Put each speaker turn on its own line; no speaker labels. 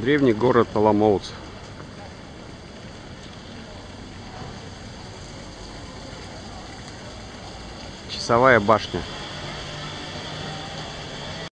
Древний город Аламоуц. Часовая башня.